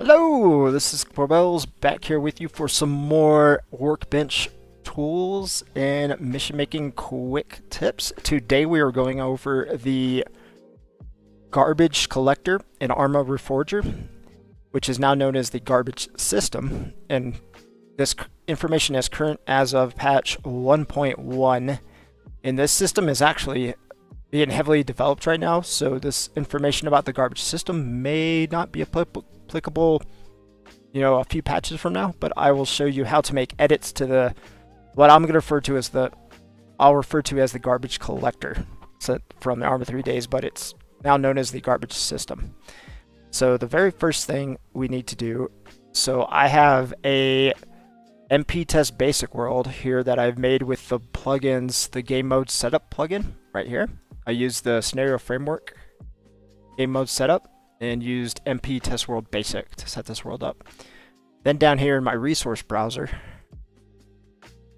Hello, this is Korbelz back here with you for some more workbench tools and mission making quick tips. Today we are going over the garbage collector in Arma Reforger, which is now known as the garbage system. And this information is current as of patch 1.1. And this system is actually being heavily developed right now, so this information about the garbage system may not be applicable, you know, a few patches from now, but I will show you how to make edits to the, what I'm going to refer to as the, I'll refer to as the garbage collector so from the Arma 3 days, but it's now known as the garbage system. So the very first thing we need to do, so I have a MP Test Basic World here that I've made with the plugins, the game mode setup plugin right here. I used the scenario framework game mode setup and used MP Test World Basic to set this world up. Then down here in my resource browser,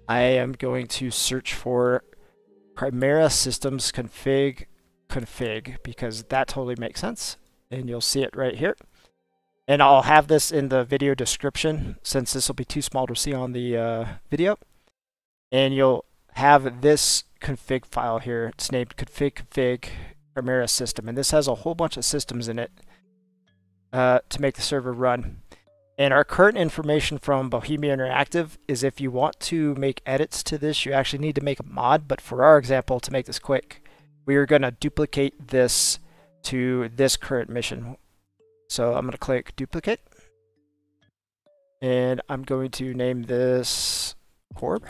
I am going to search for Chimera Systems config config because that totally makes sense and you'll see it right here. And I'll have this in the video description since this will be too small to see on the uh, video. And you'll have this config file here. It's named config config Chimera system, and this has a whole bunch of systems in it uh, to make the server run. And our current information from Bohemia Interactive is if you want to make edits to this, you actually need to make a mod. But for our example, to make this quick, we are going to duplicate this to this current mission. So I'm going to click duplicate. And I'm going to name this Corp.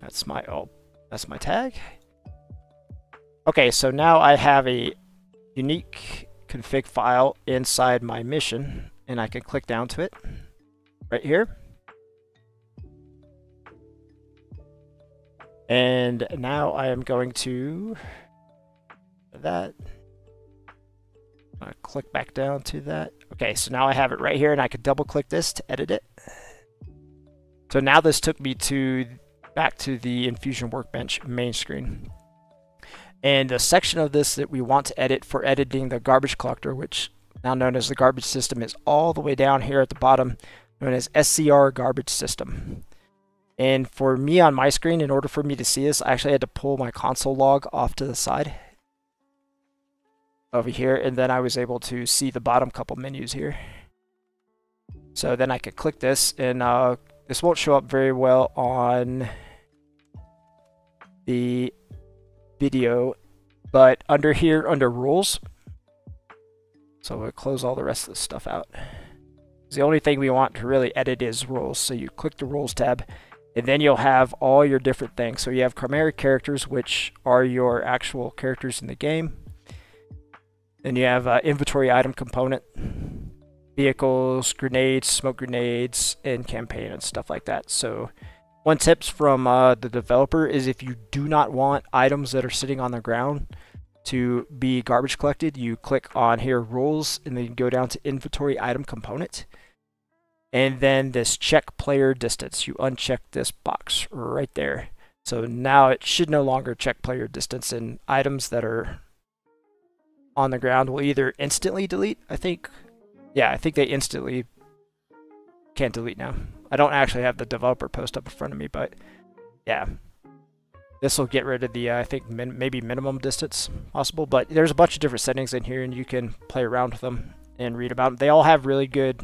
That's my oh, that's my tag. Okay, so now I have a unique config file inside my mission, and I can click down to it right here. And now I am going to that. I click back down to that. Okay, so now I have it right here, and I can double click this to edit it. So now this took me to back to the Enfusion Workbench main screen. And the section of this that we want to edit for editing the garbage collector, which now known as the garbage system, is all the way down here at the bottom, known as SCR garbage system. And for me on my screen, in order for me to see this, I actually had to pull my console log off to the side over here, and then I was able to see the bottom couple menus here. So then I could click this, and uh, this won't show up very well on the video, but under here, under rules, so we'll close all the rest of the stuff out. The only thing we want to really edit is rules. So you click the rules tab, and then you'll have all your different things. So you have Chimera characters, which are your actual characters in the game. Then you have uh, inventory item component, vehicles, grenades, smoke grenades, and campaign and stuff like that. So one tips from uh, the developer is if you do not want items that are sitting on the ground to be garbage collected, you click on here rules and then go down to inventory item component. And then this check player distance, you uncheck this box right there. So now it should no longer check player distance and items that are on the ground will either instantly delete, I think. Yeah, I think they instantly can't delete now. I don't actually have the developer post up in front of me, but yeah. This will get rid of the, uh, I think, min maybe minimum distance possible, but there's a bunch of different settings in here, and you can play around with them and read about them. They all have really good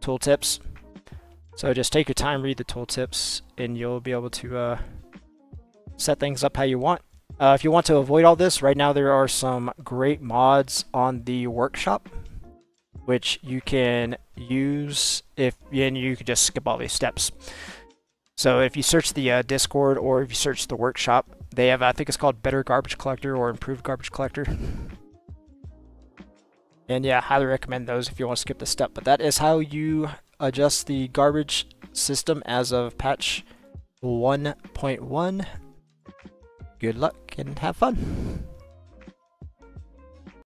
tooltips, so just take your time, read the tooltips, and you'll be able to uh, set things up how you want. Uh, if you want to avoid all this, right now there are some great mods on the workshop which you can use if and you can just skip all these steps. So if you search the uh, Discord or if you search the workshop, they have I think it's called Better Garbage Collector or Improved Garbage Collector. And yeah, highly recommend those if you want to skip the step. But that is how you adjust the garbage system as of patch 1.1. Good luck and have fun.